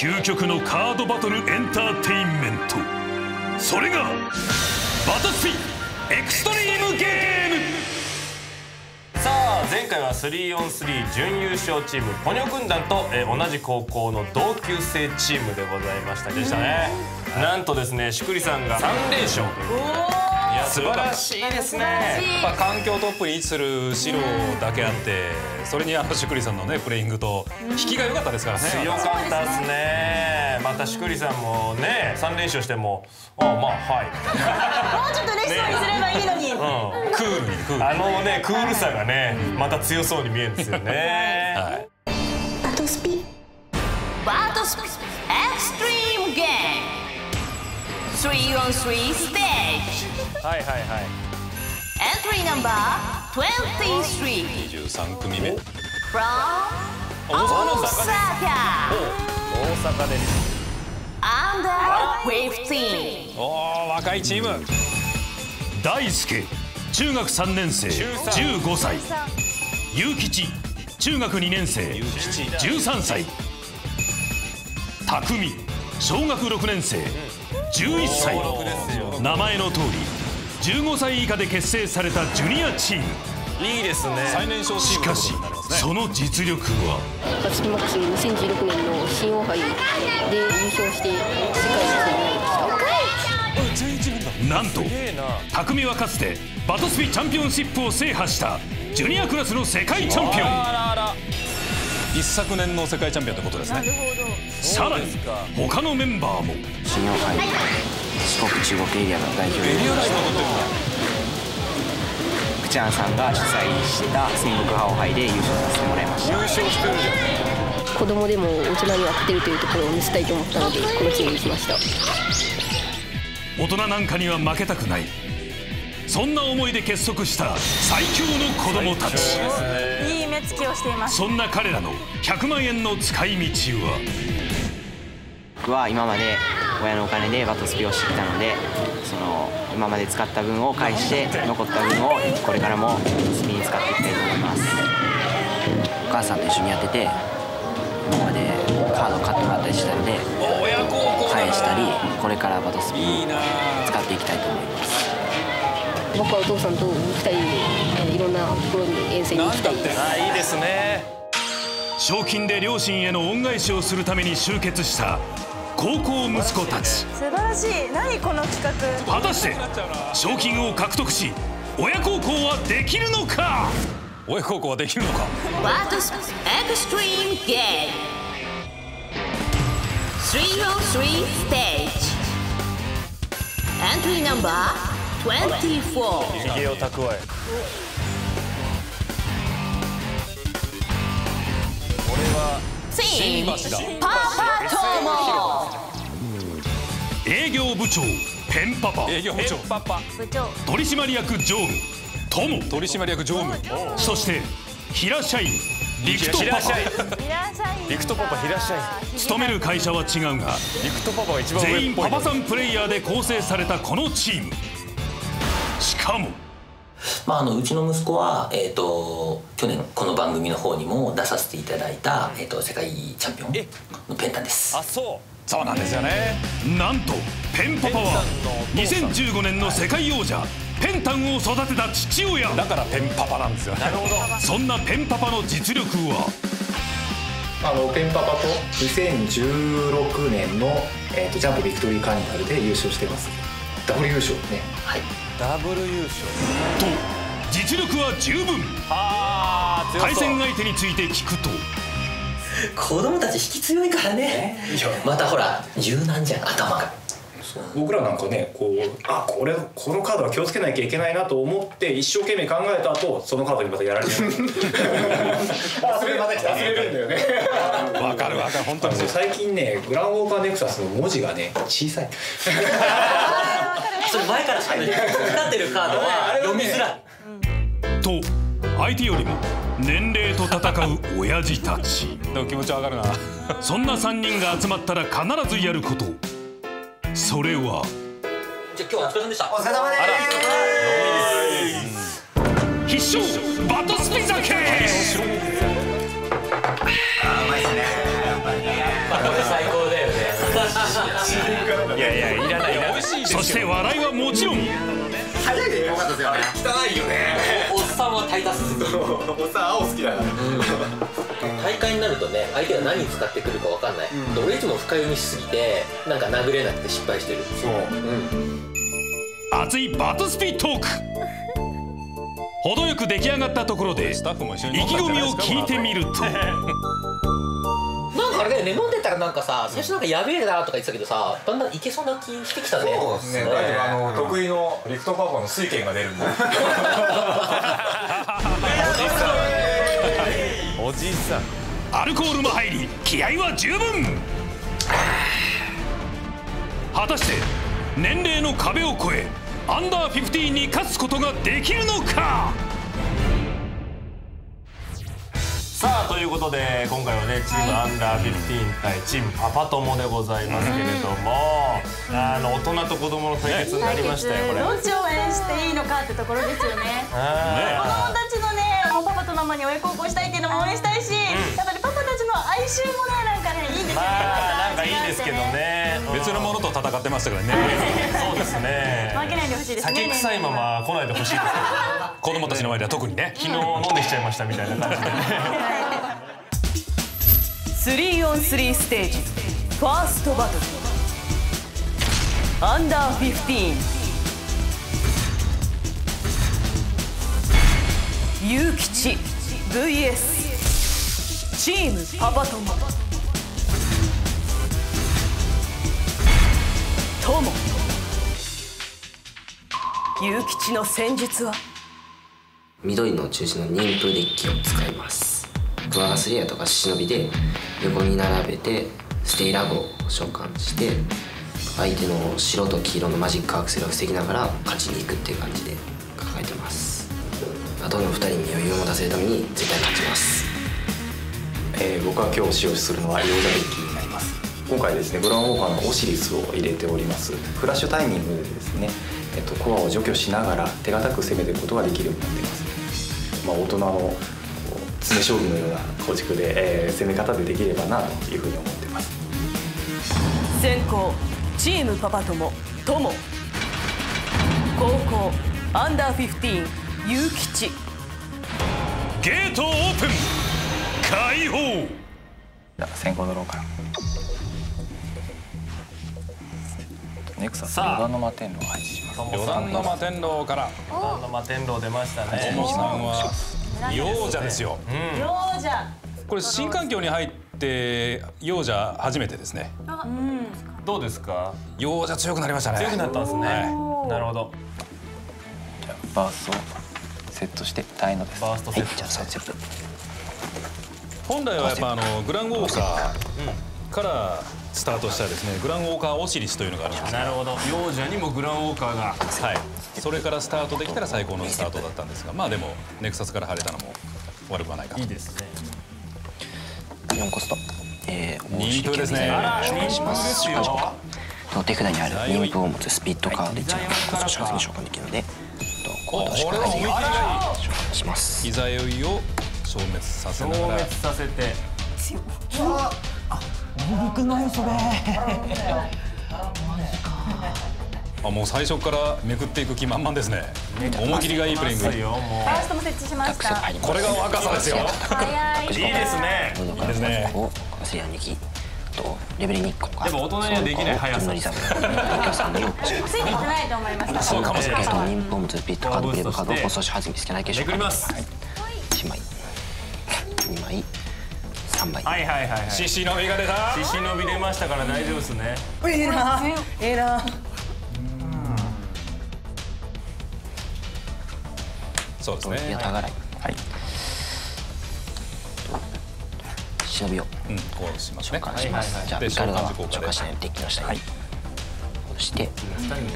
究極のカードバトルエンターテインメント。それがバトスピエクストリームゲーム。さあ前回は 3on3 準優勝チームポニョ軍団と、えー同じ高校の同級生チームでございました。でしたね。なんとですねしくりさんが3連勝といういや素晴らしいですね。やっぱ環境トップに位置する白だけあってそれにあのシュクリさんのねプレイングと引きが良かったですからね。強かったですね。またしくりさんもね3連勝してもあまあはい。もうちょっとレッスンにすればいいのに、うん。クールにクールに。あのねクールさがねまた強そうに見えるんですよね。はい。バトスピ。バトスピ。エ 3on3 ステージはいはいはい。エントリーナンバー23 13組目。From 大阪大阪大阪です。Under 15おー若いチーム。大輔中学3年生15歳。結吉中学2年生13歳。匠小学6年生11歳。名前の通り15歳以下で結成されたジュニアチーム。いいですね。最年少チーム。しかしその実力は。バツキマックス2016年の新王杯で優勝して世界一になりました。なんと匠はかつてバトスピチャンピオンシップを制覇したジュニアクラスの世界チャンピオン。一昨年の世界チャンピオンってことですねさらに他のメンバーも。新日本杯四国中国エリアの代表エリアライブを取ってるんだクチャンさんが主催した戦国覇王杯で優勝させてもらいました。優勝してるじゃん。子供でも大人には勝てるというところを見せたいと思ったのでこのチームにしました。大人なんかには負けたくない。そんな思いで結束した最強の子供たち。いい目つきをしています。そんな彼らの100万円の使い道は僕は今まで親のお金でバトスピをしてきたのでその今まで使った分を返して残った分をこれからもスピに使っていきたいと思います。お母さんと一緒にやってて今までカード買ってもらったりしたので返したりこれからバトスピ使っていきたいと思います。僕はお父さんと2人でえーいろんなところに遠征に行きたいです。あいいですね。賞金で両親への恩返しをするために集結した高校息子たち。素晴らしい。何この企画。果たして賞金を獲得し親孝行はできるのか？親孝行はできるのか？バトスピエクストリームゲーム 3on3 ステージ。エントリーナンバー24ひげを蓄え。チーム橋だパパ友営業部長ペンパパ。営業部長。パパ。部長取締役常務友取締役常務。そして平社員陸とパパいらっしゃい。いらっしゃいリクトパパいらっしゃ勤める会社は違うがい。リクトパパが一番上っぽい。全員パパさんプレイヤーで構成されたこのチーム。しかもまあ、あのうちの息子は、えー、と去年この番組の方にも出させていただいた、えー、と世界チャンピオンのペンタンです。あそそうなんですよね。なんとペンパパは2015年の世界王者ペンタンを育てた父親。だからペンパパなんですよね。そんなペンパパの実力は？あのペンパパと2016年の、えー、とジャンプビクトリーカーニバルで優勝してます。ダブル優勝ね。はいダブル優勝。と実力は十分。対戦相手について聞くと。子供たち引き強いからね。またほら柔軟じゃん頭が。僕らなんかねこうあこれこのカードは気をつけなきゃいけないなと思って一生懸命考えた後そのカードにまたやられる。あ それまた。忘れるんだよね。わかるわかる本当に最近ねグランウォーカーネクサスの文字がね小さい それ前から喋って使ってるカードは読みづらい。と相手よりも年齢と戦う親父たち。でも気持ちわかるな。そんな3人が集まったら必ずやること。それは。じゃあ今日はお疲れ様でした。お疲れ様です。必勝バトスピ酒。最高で いやいやいらないいらないそして笑いはもちろん。早いでよかったですよね。汚いよね。おっさんはタイタスおっさん青好きだから。大会になるとね相手が何使ってくるかわかんない、で俺いつも深読みしすぎてなんか殴れなくて失敗してる。そう、うん、熱いバトスピトーク。程よく出来上がったところで意気込みを聞いてみるとあれだよね飲んでたらなんかさ最初なんかやべえなとか言ってたけどさだんだんいけそうな気してきたね。そうですね。大丈夫あの得意のリフトパフォーの水拳が出るんで。おじさん。アルコールも入り気合は十分。果たして年齢の壁を越えアンダー15に勝つことができるのか？ということで今回はねチームアンダー15対チームパパ友でございますけれども、あの大人と子供の対決になりましたよこれ。どっちを応援していいのかってところですよね。あ子供たちのねもうパパとママに親孝行したいっていうのも応援したいし、やっぱりパパたちの哀愁もねなんかねいいですよね、まあなんかいいですけどね。別のものと戦ってましたからね。そうですね。負けないでほしいですね。酒臭いまま来ないでほしいです 子供たちの前では特にね。昨日飲んできちゃいましたみたいな感じでね3 on 3ステージ。ファーストバトル。アンダー15ゆうきち VS チ。ームパパ友友ゆうきちの戦術は？緑の中心の妊婦デッキを使います。クワガスレイヤーとか忍びで横に並べてステイラブを召喚して相手の白と黄色のマジックアクセルを防ぎながら勝ちに行くっていう感じで考えてます。あとの2人に余裕を持たせるために絶対勝ちます。えー僕は今日使用するのはヨーザデッキになります。今回ですねブラウンウォーカーのオシリスを入れております。フラッシュタイミングでですね、えっと、コアを除去しながら手堅く攻めていくことができるようになっています、まあ、大人の詰将棋のような構築で、えー攻め方でできればなというふうに思ってます。先攻チームパパ友友。後攻アンダー15ゆうきち。ゲートオープン。開放。じゃあ先行ドローから。ネクサスさあ。余談の摩天楼を配置します。余談の摩天楼から。余談の摩天楼出ましたね。友さんは幼者ですよ。幼者これ新環境に入って幼者初めてですね。どうですか？幼者強くなりましたね。強くなったんですね、はい。なるほど。じゃあバーストをセットして大のです。バーストセット、本来はやっぱあのグランウォーカーからスタートしたですね。グランウォーカーオシリスというのがあるんですなるほど。幼者にもグランウォーカーが。はいそれからスタートできたら最高のスタートだったんですがまあでもネクサスから晴れたのも悪くはないかと。いいですね4コスト、えー、妊婦ですね。おあら紹介します。手札にある妊婦を持つスピットカード1枚コストしかずに召喚できるのでとコードしかずに召喚します。膝酔い。を消滅させな消がら。滅させて あもう最初からめくっていく気満々ですね。思い切りがいいプレイング。ーストも設置しました。これが若さですよ。早い。ういいですね。ノードからスタッフを忘れやにきとレベル2個でも大人にはできない速さ。のリザーブの影響3にをしますついていってないと思います。そうかもしれない。えっと妊婦を持つスピットカードクレーブカードを放送しつけないけめ。くります。1枚。2枚。3枚。はいはいはいはい。獅子の実が出た。獅子伸び出ましたから大丈夫ですね。ええなええなそうですね。やたがらい。はい。忍びをう。んこうしますね召喚します、はいはいはい。でじゃあカルダはしないデッキの下に戻して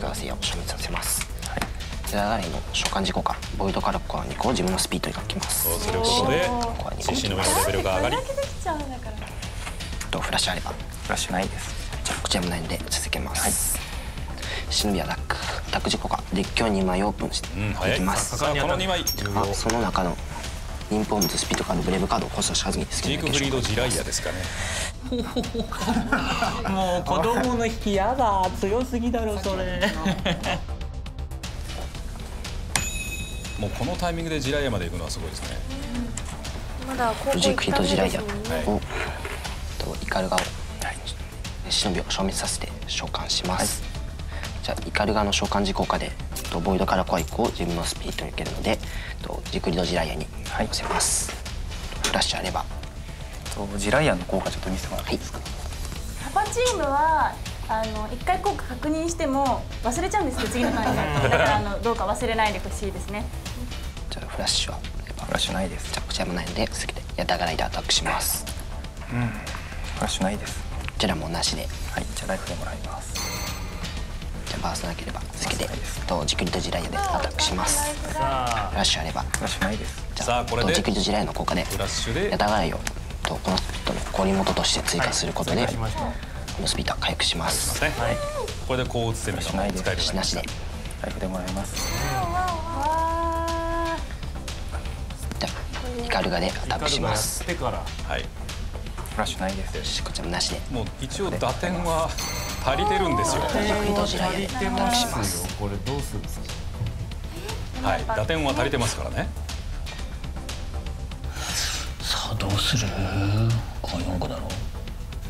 ガーセイヤを消滅させます手だの召喚時効果ボイドカルコア2個を自分のスピードに書きます。そうすることでコア2個獅子のレベルが上がり。とフラッシュあれば。フラッシュないです。じゃあこちらもないので続けます、忍びアタックアタック時効果デッキを2枚オープンしてい。いきます。さあこの2枚。あその中のインポームズスピードカードブレイブカードをコスト支払ずに好きジークフリード・ジライアですかね。もう子供の引きやだ。強すぎだろそれ。もうこのタイミングでジライアまで行くのはすごいですね。まだ高校ジークフリード・ジライア行ったんですもんね。をとイカルガを忍びを消滅させて召喚します、じゃあイカルガの召喚時効果でとボイドからコア1個を自分のスピードに受けるのでとジークリード・ジライアに寄せます、フラッシュあれば。とジライアンの効果ちょっと見せてもらっていいですか、パパチームはあの一回効果確認しても忘れちゃうんですよ次のターンに だからあのどうか忘れないでほしいですね。じゃあフラッシュはフラッシュないですじゃあこちらもないので続けてヤタガライでアタックします。うん。フラッシュないです。こちらもなしで。はいじゃあライフでもらいますじゃあバーストなければ続けてとジクリとジライアでアタックしますフラッシュあればフラッシュないですじゃさあこれでジクリとジライアの効果でフラッシュでヤタガライをとこのスピードの氷元として追加することで、このスピードは回復しますねこれで高打つ攻めが使えるようになりまなしでライフでもらいますじゃあイカルガでアタックしますてからはいフラッシュないですこちらもなしでもう一応打点は足りてるんですよ。これどうするんですか？はい。打点は足りてますからね。さあどうする？この4個だろ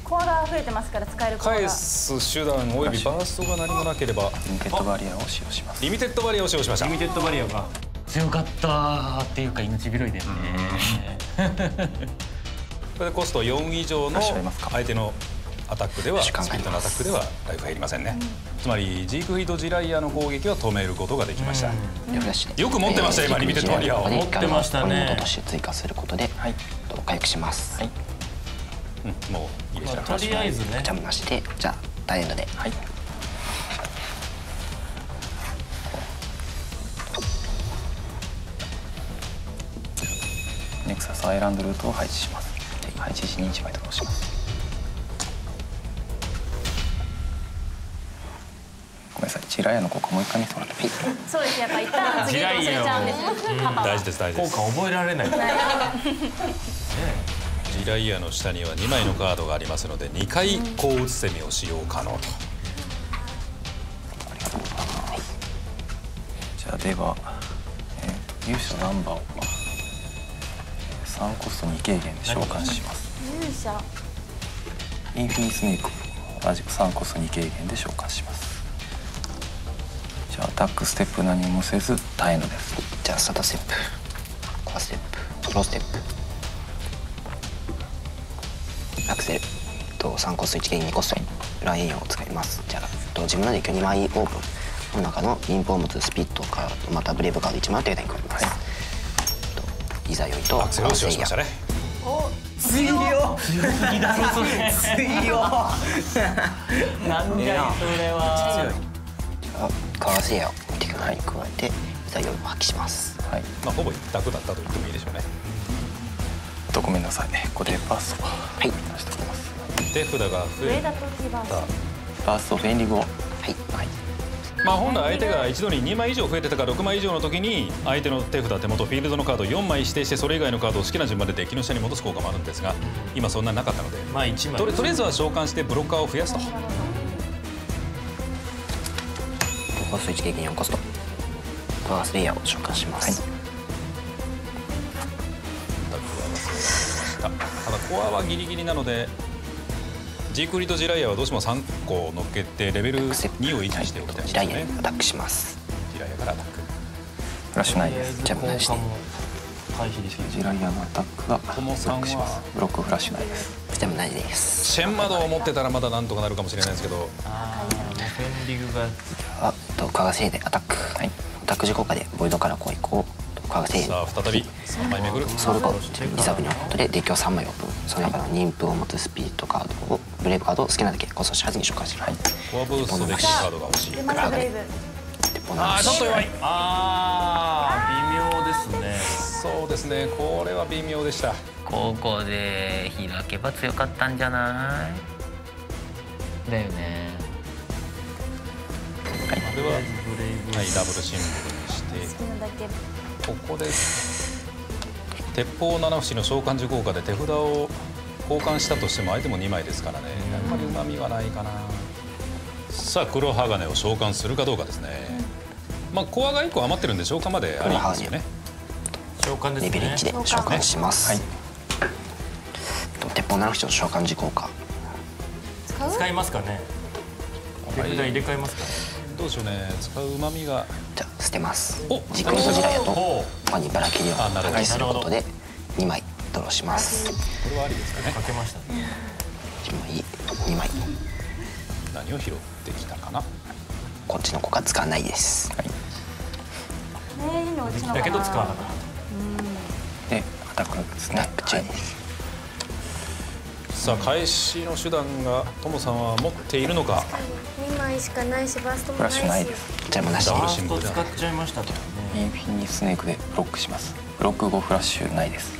コアが増えてますから使えるコアが。返す手段およびバーストが何もなければ。リミテッドバリアを使用します。リミテッドバリアを使用しました。リミテッドバリアが。強かったっていうか命拾いだよね。これでコスト4以上の相手のアタックではスピ考えます。リットのアタックではライフ入りませんね、つまりジークフィード・ジライアの攻撃は止めることができました、でフラッシュでよく持ってました今リミテッドバリアを。持ってましたね。として追加することで、と回復します、はい。うんもういいでしょうとりあえずね。こちらもなしでじゃあ大エンドで。はい。ネクサスアイランドルートを配置します。配置時に1枚倒しますごめんなさいジライアの効果もう一回見せてもらっていい？そうです。やっぱ一旦次忘れちゃうんです大事です大事です。効果覚えられない。ジライアの下には2枚のカードがありますので2回高打つ攻めを使用可能と。じゃあでは、え勇者ナンバーを3コスト2軽減で召喚します。勇者。インフィニスネークを同じく3コスト2軽減で召喚しますタックステップ何もせず耐えのです。じゃあスタートステップ。コアステップ。ローステップ。アクセルと3コスト1ゲイン2コストラインを使います。じゃあと自分のデッキを2枚オープンこの中のインポームズスピットカードまたブレイブカード1枚といに加えます、といざよいとアクセルを使用しましたね。強強すぎだろそれ強なんだよそれはカワセイヤをテクノに加えていざよいを発揮します。はい。まあほぼ一択だったと言ってもいいでしょうね。とごめんなさいね。ここでバーストをはい。出しておきます。手札が増え上だとティバースバーストフェンリングをはい。まあ本来相手が一度に2枚以上増えてたか6枚以上の時に相手の手札手元フィールドのカードを4枚指定してそれ以外のカードを好きな順番でデッキの下に戻す効果もあるんですが今そんななかったのでまあ1枚。とりとりあえずは召喚してブロッカーを増やすとコスト1経験4コスト。カワスレイヤーを召喚します、たただコアはギリギリなのでジークリとジライアはどうしても3個乗っけてレベル2を維持しておきたいんですジライアにアタックします。ジライアからアタック。フラッシュないです。じゃあ無視で回避できる。ジライアのアタックがブロックしますブロックフラッシュないです。こちらもないです。シェンマドを持ってたらまだなんとかなるかもしれないですけど。ああもうフェンリグがあとカワセイでアタック、アタック時効果でボイドからこう移行カワセイさあ再び3枚巡る。ソウルコード。リザーブに置くことでデッキを3枚オープン。その中の妊婦を持つスピードカードをブレイブカードを好きなだけコスト支払ずに召喚します、コアブーストできるカードが欲しい。でまたブレイブあーちょっと弱いあー微妙ですね。そうですね。これは微妙でした。高校で開けば強かったんじゃない？だよねこれは、はい、ダブルシンボルにして好きなだけここで鉄砲七節の召喚時効果で手札を交換したとしても相手も2枚ですからね。あんまりうまみはないかな。さあ黒鋼を召喚するかどうかですね。まあコアが1個余ってるんで召喚までありですよね。召喚ですレベル1で召喚します、鉄砲七節の召喚時効果。使いますかね。手札入れ替えますかどうでしょうね。使ううまみが。じゃあ捨てます。じっくりとジラヤと。ここにバラ切りをあなるほど破壊することで2枚ドローします。これはありですかね。かけましたね。1枚2枚。何を拾ってきたかな。こっちの子が使わないです、ねいいのうちのかなだけど使わなかっでアタックですねはい。さあ返しの手段がともさんは持っているのか2枚しかないしバーストもフラッないしシュないです。じゃあもうなし。でダブルたファースト使っちゃいましたからね。インフィニスネークでブロックします。ブロック後フラッシュないです。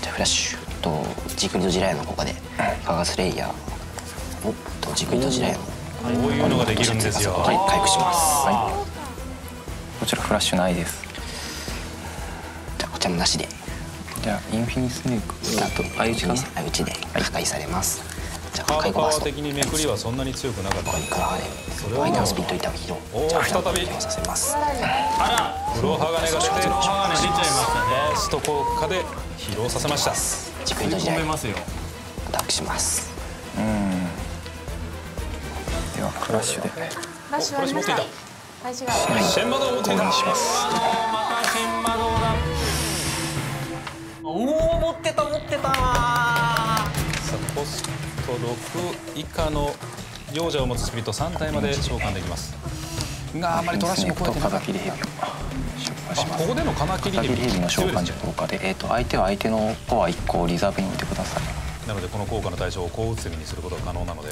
じゃあフラッシュとじっくりとジラヤの効果で。ファガスレイヤー。おっとじっくりとジラヤの。こういうのができるんですよ。はい回復します。はい。こちらフラッシュないです。じゃあこちらもなしで。じゃあインフィニスネーク。あと相打ちかな？相打ちで破壊されますじゃあカー的にめくりはそんなに強くなかった。ここに加われれは相手のスピ再び。させますあ黒鋼が出てら鋼。出ちゃいましたファースト効果で疲労させました。じっくりとねジラヤ込めますよ。アタックします。うん。ではフラッシュで。ラッシュありなさい。返しがシェンマドを持っていた。しますまただおお持ってた。持ってた。さあコスト6以下の幼者を持つスピリット3体まで召喚できます。があまりトラッシュも超えてなかったここでのカマキリ風切り蛇の召喚時効果で、えー、と相手は相手のコア1個をリザーブに置いてくださ。いなのでこの効果の対象を高移りにすることが可能なので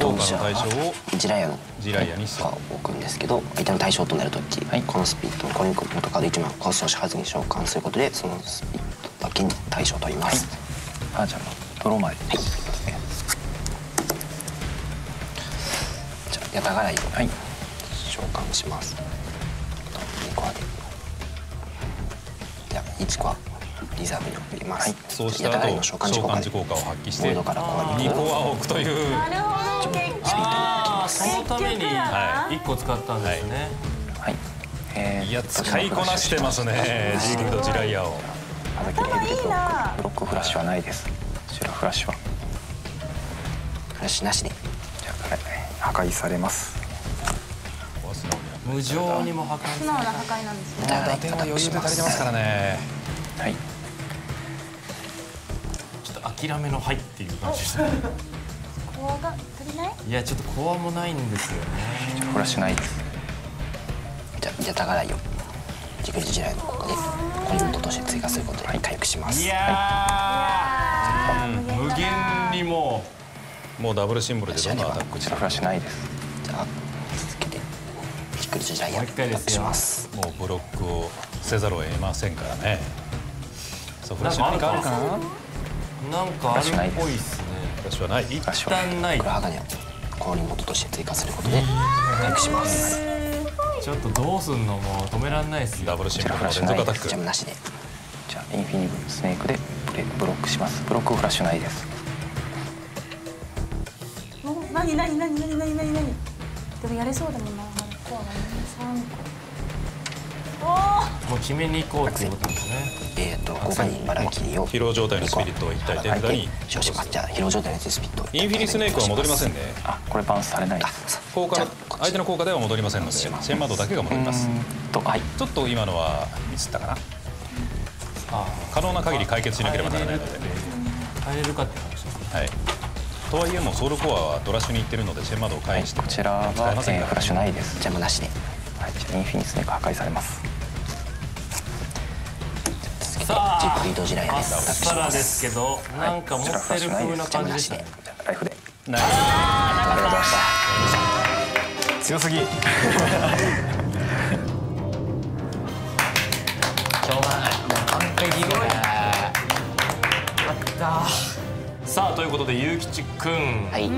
効果の対象をジラヤのジライアにする。を置くんですけど相手の対象となるとき、このスピットこれに元カード1枚コストを支払ずに召喚することでそのスピットだけに対象を取ります、あーちゃんのドローまでですね。じゃあヤタガライをはい。召喚します。2コアでじゃあ1コアリザーブに入れます、そうした後の召喚召時効果で喚時効果を発揮してボードからコアに2コアを置くという。なるほど結局ああそのためには1個使ったんですね。はい。えーいや使いこなしてますねジーグルとジライアを。ブロッな。クブロックフラッシュはないですフラッシュは。フラッシュなしでじゃあ、はい、破壊されます。無情にも破壊素直な破壊なんですね打点は余裕で足りしますてますからね。はい。ちょっと諦めの「はい」っていう感じでした。ねコアが足りない？いやちょっとコアもないんですよね。じゃあフラッシュないです。じゃあヤタガライをジグリジライの効果でコイントとして追加することで回復します、いや限にももうダブルシンボルでどんどんアタックこちらフラッシュないです。じゃあ続けてジグリジライをアもう一回タックしですよます。もうブロックをせざるを得ませんからね。そうフラッシュ何かあるかな？フな？んかあるっぽいっすね。ラッシュはない？一旦ない。黒鋼をコイン元として追加することで回復します。ちょっとどうすんの？もう止めらんないっすよ。ダブルシンボルの連続アタック。ジャムなしでじゃあインフィニスネークでブレブロックします。ブロックフラッシュないです。お何何何何何何何？でもやれそうだもんな。コアが3個。もう決めに行こうってことですね。えーとここにバラ切りを疲労状態のスピリットを一体手札に使用しじゃあ疲労状態のスピットをインフィニスネークは戻りませんね。あこれバウンスされない。効果の相手の効果では戻りませんのでシェンマードだけが戻ります。とはい。ちょっと今のはミスったかな可能な限り解決しなければならないので。変えれるかって話ですねはい。とはいえもうソウルコアはドラッシュに行ってるのでシェンマードを返して。こちらは、使えーフラッシュないです。ジャムなしではい。じゃあインフィニスネーク破壊されます。さあジップリードジライでアタックさですすけどなんか持ってる風な感じでした。ねライフで。ナイスありがとうございました。強すぎ完璧これあったさあということでゆうきちくん、はい。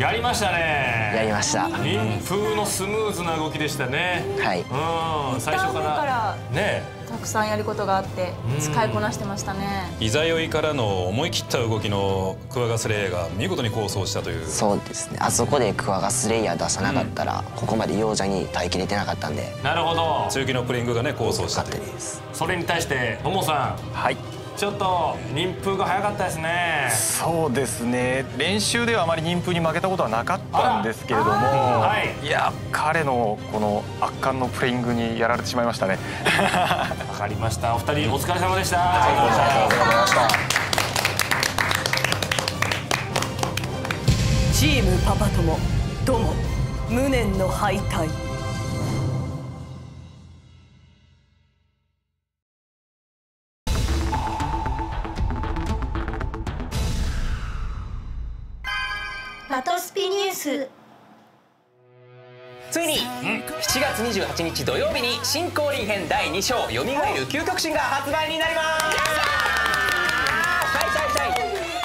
やりましたね。やりました。陰風のスムーズな動きでしたね。はい。うん最初から。ら。ね。大たくさんやることがあって使いこなしてましたね。いざ酔いからの思い切った動きのクワガスレイヤーが見事に構想したという。そうですね。あそこでクワガスレイヤー出さなかったら、ここまで幼者に耐えきれてなかったんで。なるほど。強気のプリングがね構想したという。それに対してともさん。はいちょっと妊婦が早かったですね。そうですね。練習ではあまり妊婦に負けたことはなかったんですけれども、はい。いや彼のこの圧巻のプレイングにやられてしまいましたね。わかりました。お二人お疲れ様でした、ありがとうございました。チームパパ友友無念の敗退スついに7月28日土曜日に新降臨編第2章「よみがえる究極心」が発売になります。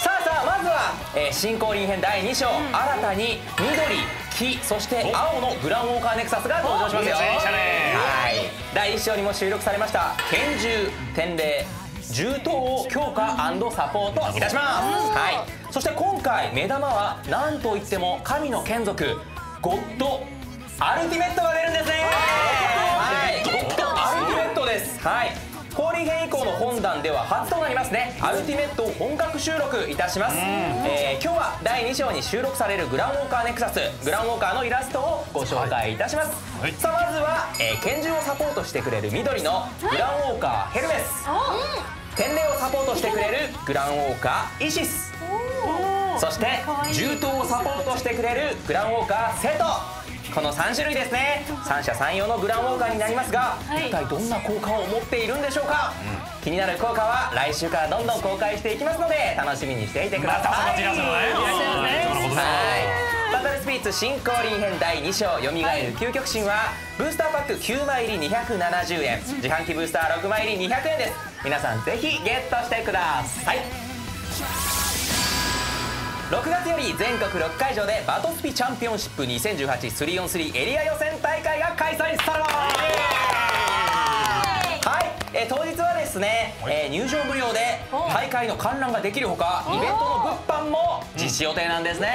さあさあまずは、えー新降臨編第2章、新たに緑黄そして青のグランウォーカーネクサスが登場しますよ。第1章にも収録されました拳銃天霊銃刀を強化サポートいたします、はい、そして今回目玉は何といっても神の眷属ゴッドアルティメットが出るんですね。はい。ゴッドアルティメットです。はい。降臨編以降の本段では初となりますね。アルティメットを本格収録いたします、えー今日は第2章に収録されるグランウォーカーネクサスグランウォーカーのイラストをご紹介いたします、さあまずは、えー拳銃をサポートしてくれる緑のグランウォーカーヘルメス天霊をサポートしてくれるグランウォーカーイシス。そして銃刀をサポートしてくれるグランウォーカーセト。この3種類ですね。三者三様のグランウォーカーになりますが、一体どんな効果を持っているんでしょうか、気になる効果は来週からどんどん公開していきますので楽しみにしていてください。またそのはい。バトルスピーツ新降臨編第2章よみがえる究極心はブースターパック9枚入り270円。自販機ブースター6枚入り200円です皆さんぜひゲットしてください。6月より全国6会場でバトスピチャンピオンシップ 2018-3on3 エリア予選大会が開催されます。はい、えートですね、えー入場無料で大会の観覧ができるほかイベントの物販も実施予定なんですね、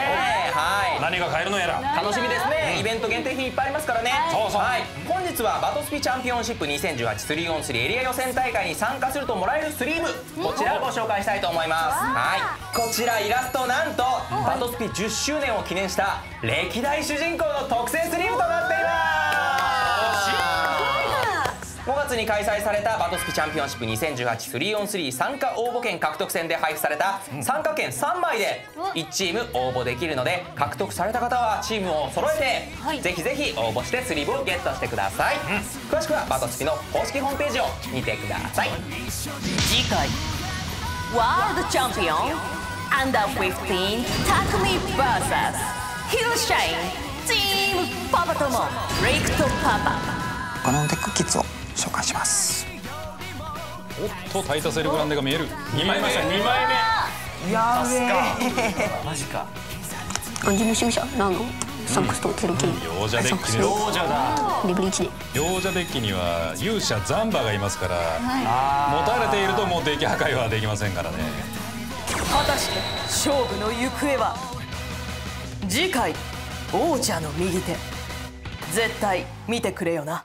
はい。何が買えるのやら。楽しみですね。イベント限定品いっぱいありますからね。そうそう。はい、本日はバトスピチャンピオンシップ 2018-3on3 エリア予選大会に参加するともらえるスリーム。こちらご紹介したいと思います。はい。こちらイラストなんとバトスピ10周年を記念した歴代主人公の特製スリームとなって5月に開催されたバトスピチャンピオンシップ 2018-3on3 参加応募券獲得戦で配布された参加券3枚で1チーム応募できるので獲得された方はチームを揃えてぜひぜひ応募してスリーブをゲットしてください。詳しくはバトスピの公式ホームページを見てください。次回ワールドチャンピオンアンダー15タクミ VS ヒルシャインチームパパともレイクとパパこのテックキッズを紹介します。おっとタイタセルグランデが見える。2枚目。2枚目。やべえ。マジか。アンジュムシムシャラノサンクスとゼロキン幼者デッキ幼者だ。レベル1で。幼者デッキには勇者ザンバがいますから持たれているともうデッキ破壊はできませんからね。果たして勝負の行方は？次回王者の右手。絶対見てくれよな